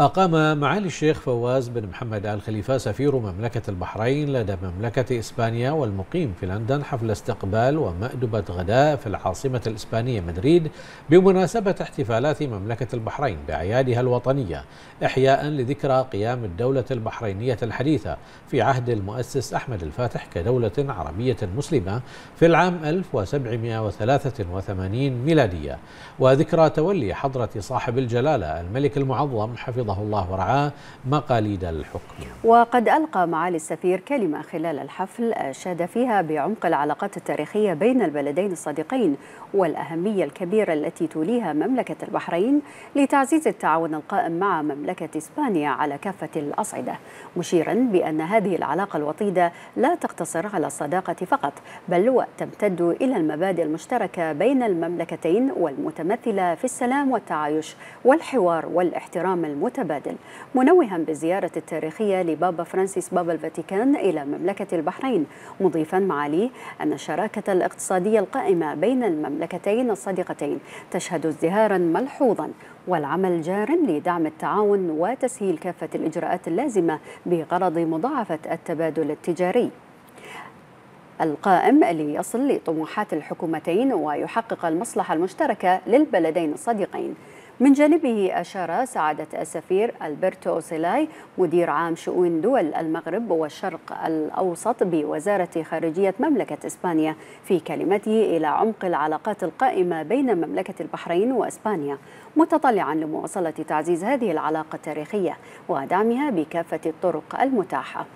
أقام معالي الشيخ فواز بن محمد آل خليفة سفير مملكة البحرين لدى مملكة إسبانيا والمقيم في لندن حفل استقبال ومأدبة غداء في العاصمة الإسبانية مدريد بمناسبة احتفالات مملكة البحرين بأعيادها الوطنية إحياء لذكرى قيام الدولة البحرينية الحديثة في عهد المؤسس أحمد الفاتح كدولة عربية مسلمة في العام 1783 ميلادية. وذكرى تولي حضرة صاحب الجلالة الملك المعظم حفظ حفظه الله ورعاه مقاليد الحكم. وقد ألقى معالي السفير كلمة خلال الحفل أشاد فيها بعمق العلاقات التاريخية بين البلدين الصديقين والأهمية الكبيرة التي توليها مملكة البحرين لتعزيز التعاون القائم مع مملكة إسبانيا على كافة الأصعدة مشيرا بأن هذه العلاقة الوطيدة لا تقتصر على الصداقة فقط بل وتمتد إلى المبادئ المشتركة بين المملكتين والمتمثلة في السلام والتعايش والحوار والاحترام المتبادل متبادل منوها بالزيارة التاريخية لبابا فرانسيس بابا الفاتيكان إلى مملكة البحرين مضيفا معاليه أن الشراكة الاقتصادية القائمة بين المملكتين الصديقتين تشهد ازدهارا ملحوظا والعمل جار لدعم التعاون وتسهيل كافة الإجراءات اللازمة بغرض مضاعفة التبادل التجاري. القائم ليصل لطموحات الحكومتين ويحقق المصلحة المشتركة للبلدين الصديقين. من جانبه أشار سعادة السفير ألبرتو أوسيلاي مدير عام شؤون دول المغرب والشرق الأوسط بوزارة خارجية مملكة إسبانيا في كلمته إلى عمق العلاقات القائمة بين مملكة البحرين وإسبانيا متطلعا لمواصلة تعزيز هذه العلاقة التاريخية ودعمها بكافة الطرق المتاحة.